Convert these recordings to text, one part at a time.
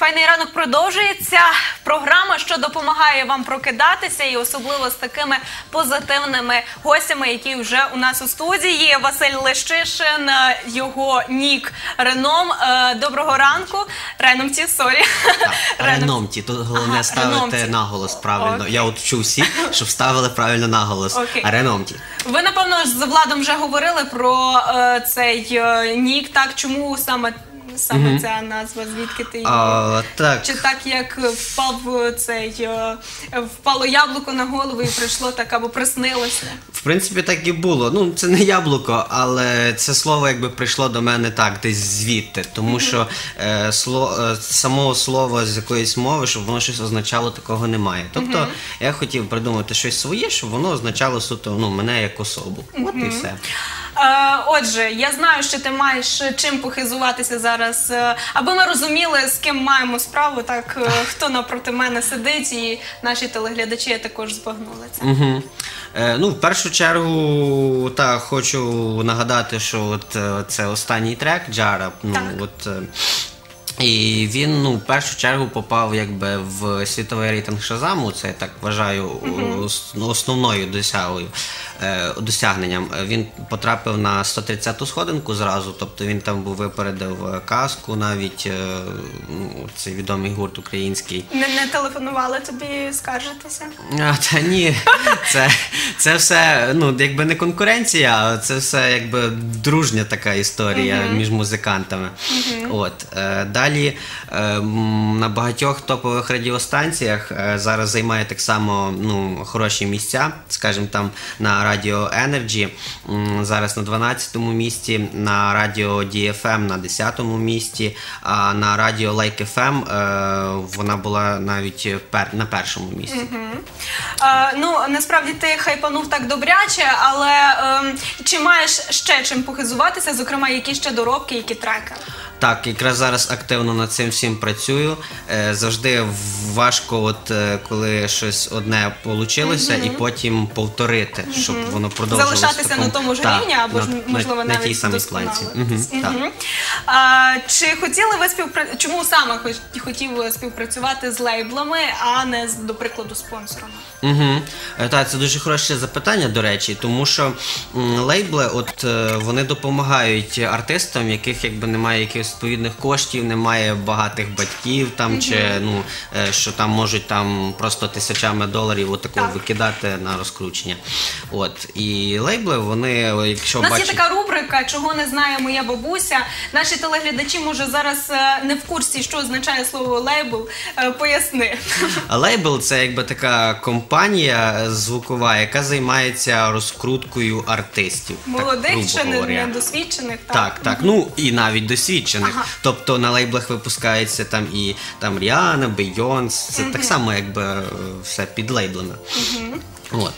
Файний ранок продовжується. Програма, що допомагає вам прокидатися, і особливо з такими позитивними гостями, які вже у нас у студії. Василь Лещишин, його нік Реном. Е, Доброго ранку. Реномті, sorry. Реном- Реномті, тут головне Ага, ставити реномті. наголос правильно. Окей. Я от вчу всі, щоб ставили правильно наголос. Окей. А Реномті. Ви напевно з Владом вже говорили про е, цей е, нік. Так чому саме саме ця назва? Звідки ти її? А, так. Чи так як впав цей е, впало яблуко на голову і прийшло так або приснилося? В принципі, так і було. Ну, це не яблуко, але це слово якби прийшло до мене так, десь звідти. Тому що е, сло, е, самого слова з якоїсь мови, щоб воно щось означало, такого немає. Тобто я хотів придумати щось своє, щоб воно означало суто ну, мене як особу. От і все. Е, отже, я знаю, що ти маєш чим похизуватися зараз, е, аби ми розуміли, з ким маємо справу, так е, хто напроти мене сидить, і наші телеглядачі також збагнули це. Угу. Е, ну, в першу чергу, та хочу нагадати, що от е, це останній трек Джара. Ну, от, е, і він ну, в першу чергу попав якби в світовий рейтинг Шазаму. Це я так вважаю ну, основною досягою, е, досягненням. Він потрапив на 130-ту сходинку зразу, тобто він там був випередив е, казку, навіть е, ну, цей відомий гурт український. Не, не телефонували тобі скаржитися? А, та ні, це, це все, ну, якби не конкуренція, а це все якби дружня така історія між музикантами. От. Е, далі е, на багатьох топових радіостанціях е, зараз займає так само ну, хороші місця, скажімо, там на Радіо Energy, зараз на 12-му місці, на Радіо DFM на 10-му місці, а на Радіо Like FM е, вона була навіть на першому місці. Е, ну насправді ти хайпанув так добряче, але ем, чи маєш ще чим похизуватися? Зокрема, які ще доробки, які треки? Так, якраз зараз активно над цим всім працюю. Е, завжди важко, от е, коли щось одне получилося, і потім повторити, щоб воно продовжилося. Залишатися на тому ж рівні, або ж можливо на, навіть на тій самій планці. Мгм, так. А, чи хотіли ви співпрацювати? Чому саме хотів співпрацювати з лейблами, а не з, до прикладу, спонсорами? Угу. Так, це дуже хороше запитання, до речі, тому що лейбли, от е, вони допомагають артистам, яких якби немає якихось відповідних коштів, немає багатих батьків там чи ну е, що там можуть там просто тисячами доларів от такого Так. викидати на розкручення. От і лейбли, вони, якщо У нас бачать... є така рубрика, чого не знає моя бабуся. Наші телеглядачі, може, зараз е, не в курсі, що означає слово лейбл. Е, Поясни. А Лейбл це якби така компанія звукова, яка займається розкруткою артистів. так Молодих грубо чи не- говоря. недосвідчених, так? Так, так. Ну і навіть досвідчених. Ага. Тобто на лейблах випускається там і там Ріана, Бейонс. Це так само, якби все під лейблами. От.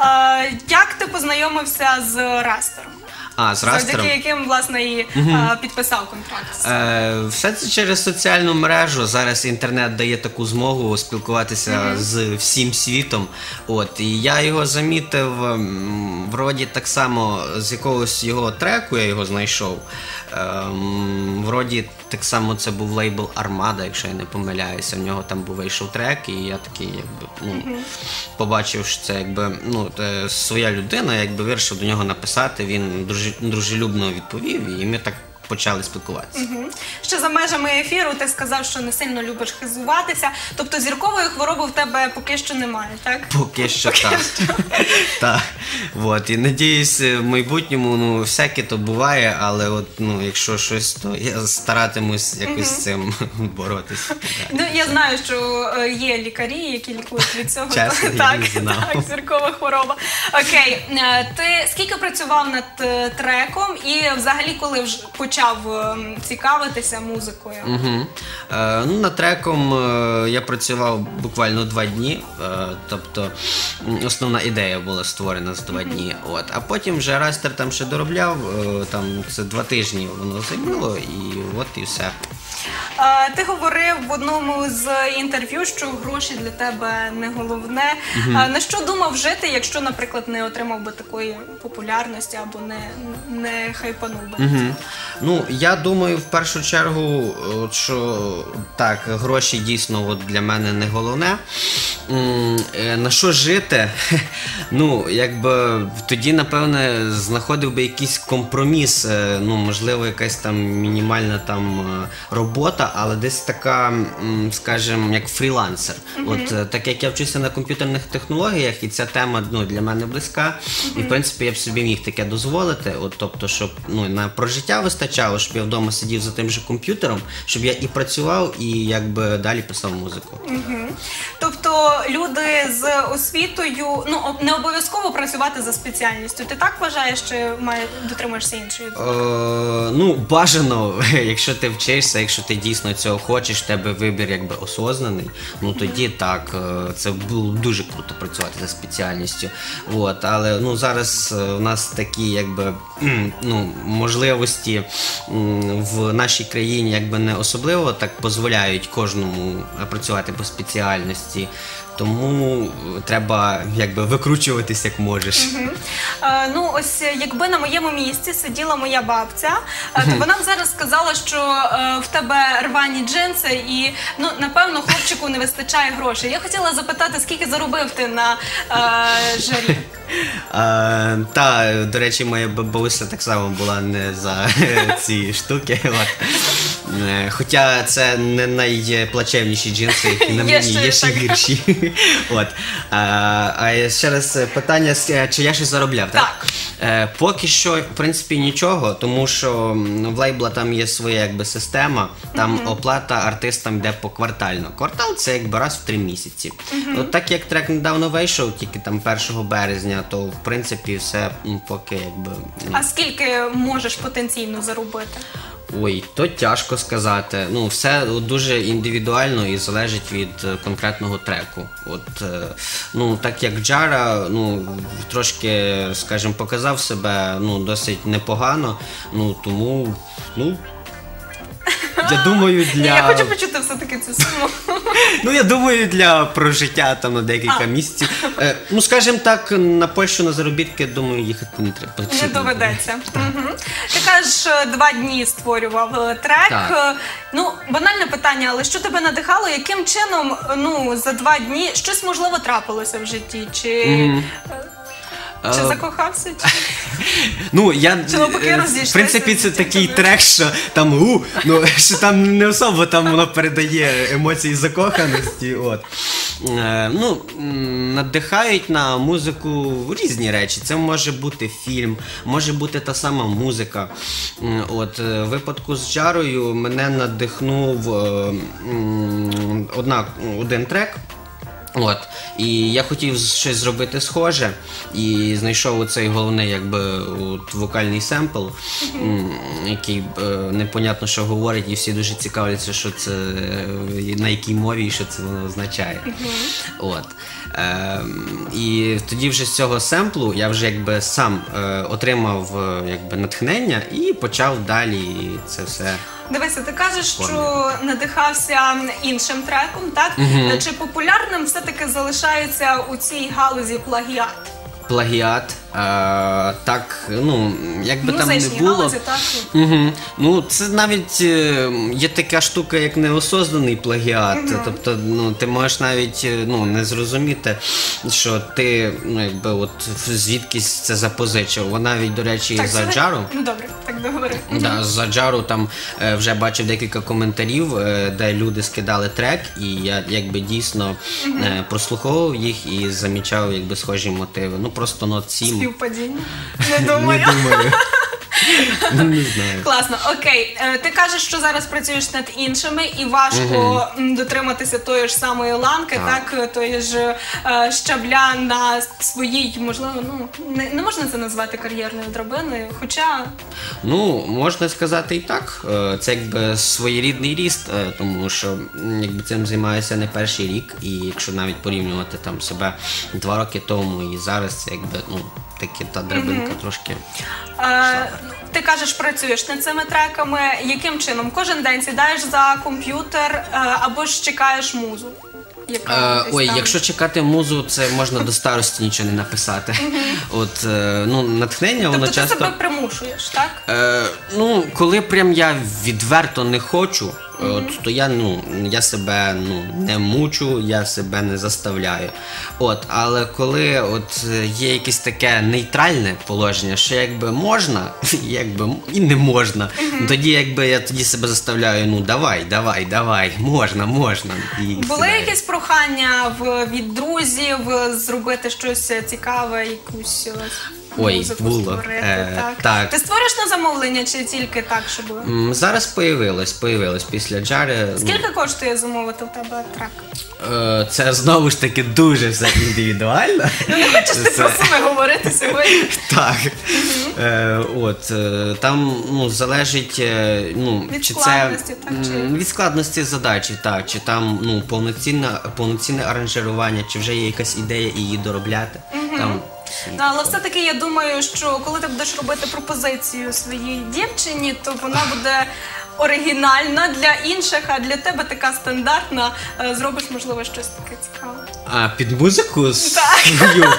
Е, Як ти познайомився з Растером? А, з растером. Завдяки яким, власне, і е, підписав контракт. Е, все це через соціальну мережу. Зараз інтернет дає таку змогу спілкуватися з всім світом. От і я його замітив вроді так само з якогось його треку я його знайшов. Ем, вроді так само це був лейбл Армада, якщо я не помиляюся. В нього там був вийшов трек, і я такий, якби ну побачив, що це якби ну своя людина, якби вирішив до нього написати. Він дружелюбно відповів, і ми так почали спілкуватися. Мгм. Ще за межами ефіру ти сказав, що не сильно любиш хизуватися. Тобто зіркової хвороби в тебе поки що немає, так? Поки що так. так. От. І надіюсь, в майбутньому ну, всяке то буває, але от, ну, якщо щось, то я старатимусь якось з цим боротися. Ну я знаю, що е, є лікарі, які лікують від цього. Чесно, я так, не знав. так, зіркова хвороба. Окей, е, ти скільки працював над е, треком, і взагалі, коли вже почав е, цікавитися музикою? Угу. Е, ну, над треком е, я працював буквально два дні. Е, тобто основна ідея була створена за два дні. От. А потім вже Растер там ще доробляв, е, там це два тижні воно займало, і от і все. Ти говорив в одному з інтерв'ю, що гроші для тебе не головне. Е, На що думав жити, якщо, наприклад, не отримав би такої популярності або не, не хайпанув би? Мгм. Ну, я думаю, в першу чергу, що так, гроші дійсно от для мене не головне. Е, На що жити? Ну, якби тоді, напевне, знаходив би якийсь компроміс, е, ну, можливо, якась там мінімальна там е, робота, але десь така, скажімо, як фрілансер. От е, так як я вчуся на комп'ютерних технологіях, і ця тема ну, для мене близька, і в принципі я б собі міг таке дозволити. От, тобто, щоб ну, на прожиття вистачало, щоб я вдома сидів за тим же комп'ютером, щоб я і працював, і якби далі писав музику. Тобто люди з освітою ну не обов'язково працювати за спеціальністю. Ти так вважаєш, чи має дотримуєшся іншої? Е, ну, бажано, якщо ти вчишся, якщо ти дійсно цього хочеш, в тебе вибір якби осознаний, ну тоді так, е, це було дуже круто працювати за спеціальністю. От, але ну зараз в у нас такі якби ну, можливості в нашій країні якби не особливо так дозволяють кожному е, працювати по спеціальності. Тому е, треба якби викручуватись як можеш. Е, ну ось е, якби на моєму місці сиділа моя бабця, е, то вона б зараз сказала, що е, в тебе рвані джинси, і ну напевно хлопчику не вистачає грошей. Я хотіла запитати, скільки заробив ти на е, жарі? А, та, до речі, моя бабуся так само була не за ці штуки. От. Е, Хоча це не найплачевніші джинси, які на мені є ще гірші. От. А, ще раз питання, с- чи я щось заробляв, так? Так. Е, Поки що, в принципі, нічого, тому що в лейбла там є своя якби система, там оплата артистам йде поквартально. Квартал це якби раз в три місяці. От так як трек недавно вийшов, тільки там 1 березня, то в принципі все поки якби. А скільки можеш потенційно заробити? Ой, то тяжко сказати. Ну, все дуже індивідуально і залежить від е, конкретного треку. От, е, ну, так як Джара, ну, трошки, скажімо, показав себе ну, досить непогано. Ну, тому, ну. Я думаю, для. Я хочу почути все-таки цю суму. Ну, я думаю, для прожиття там на декілька місяців. Е, ну, скажімо так, на Польщу на заробітки, думаю, їхати не треба. Не доведеться. Мгм. Ти кажеш, е, два дні створював е, трек. Так. Е, Ну, банальне питання, але що тебе надихало? Яким чином ну, за два дні щось можливо трапилося в житті? Чи, е, чи закохався? Чи... Ну, я Чи е, в принципі, це такий трек, що там у, ну що там не особо там воно передає емоції закоханості. От. Е, ну, надихають на музику різні речі. Це може бути фільм, може бути та сама музика. От, е, в випадку з Джарою мене надихнув е, одна, один трек. От, і я хотів щось зробити схоже, і знайшов оцей головний, якби от, вокальний семпл, який е, непонятно, що говорить, і всі дуже цікавляться, що це е, на якій мові і що це воно означає. От. Ем, і тоді вже з цього семплу я вже якби сам е, отримав е, якби натхнення і почав далі це все. Дивися, ти кажеш, що надихався іншим треком, так? Угу. Чи популярним все-таки залишається у цій галузі плагіат? Плагіат, е, так, ну, якби там не було. галузі, так? Угу. Ну, це навіть е, є така штука, як неосознаний плагіат. Тобто, ну, ти можеш навіть е, ну, не зрозуміти, що ти ну, якби от звідкись це запозичив. Вона навіть, до речі, за сьогодні- джару. Ну добре, так договори. Да, за джару там е, вже бачив декілька коментарів, де люди скидали трек, і я якби дійсно е, прослуховував їх і замічав якби схожі мотиви. Ну просто нот 7. Співпадіння. Не думаю. Не думаю. Не знаю. Класно, окей. Е, Ти кажеш, що зараз працюєш над іншими і важко м, дотриматися тої ж самої ланки, так, Так. тої ж е, щабля на своїй, можливо, ну не, не можна це назвати кар'єрною драбиною, хоча Ну, можна сказати і так. Е, Це якби своєрідний ріст, е, тому що якби цим займаюся не перший рік, і якщо навіть порівнювати там себе два роки тому і зараз, це якби ну таки та драбинка трошки. е, ти кажеш, працюєш над цими треками. Яким чином? Кожен день сідаєш за комп'ютер е, або ж чекаєш музу? яка Е, десь ой, там? якщо чекати музу, це можна до старості нічого не написати. От е, ну натхнення тобто воно ти часто. себе примушуєш, так? Е, ну, коли прям я відверто не хочу, от, то я, ну, я себе ну, не мучу, я себе не заставляю. От, але коли от, є якесь таке нейтральне положення, що якби можна, якби і не можна, тоді якби я тоді себе заставляю, ну давай, давай, давай, можна, можна. І Були сідаю. якісь прохання в, від друзів зробити щось цікаве, якусь Ой, створити? Е, так? так. Ти створиш на замовлення чи тільки так, щоб. М, Зараз появилось, появилось після Джари. ну, Скільки коштує замовити в тебе трек? Е, Це знову ж таки дуже все індивідуально. Не хочеш ти Це- про себе говорити сьогодні? Так. Е, от, е, там ну, залежить, е, ну, Від чи це складності, так, чи- м, від складності задачі, так, чи там ну, повноцінне, повноцінне аранжирування, чи вже є якась ідея її доробляти. Там, Ну, але все-таки я думаю, що коли ти будеш робити пропозицію своїй дівчині, то вона буде оригінальна для інших, а для тебе така стандартна. Е, Зробиш, можливо, щось таке цікаве. а під музику свою.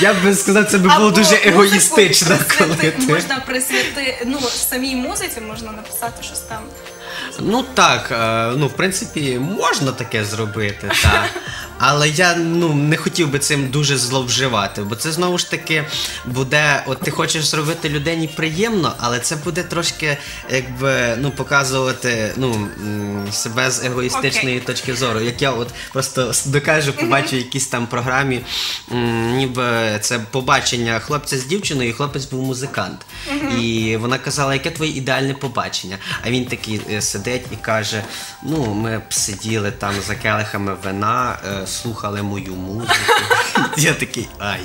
Я би сказав, це би було Або дуже музику егоїстично, коли присвяти- ти. можна присвяти, ну самій музиці можна написати щось там. Ну так, е, ну в принципі, можна таке зробити, так. Але я ну не хотів би цим дуже зловживати, бо це знову ж таки буде. От ти хочеш зробити людині приємно, але це буде трошки якби ну показувати ну себе з егоїстичної точки зору. Як я от просто докажу, побачу якісь там програмі, ніби це побачення хлопця з дівчиною, і хлопець був музикант. І вона казала, яке твоє ідеальне побачення. А він такий е, сидить і каже: ну, ми б сиділи там за келихами вина, е, слухали мою музику. Я такий ай.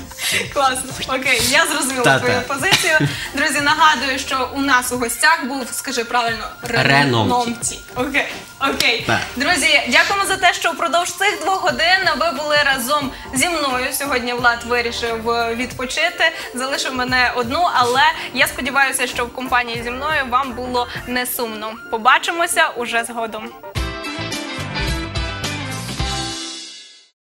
Класно. Окей, я зрозуміла Та-та. твою позицію. Друзі, нагадую, що у нас у гостях був, скажи правильно, Реномті. Окей, окей. Так. Друзі, дякуємо за те, що впродовж цих двох годин ви були разом зі мною. Сьогодні Влад вирішив е, відпочити, залишив мене одну, але я сподіваюся, що в компанії зі мною вам було не сумно. Побачимося уже згодом.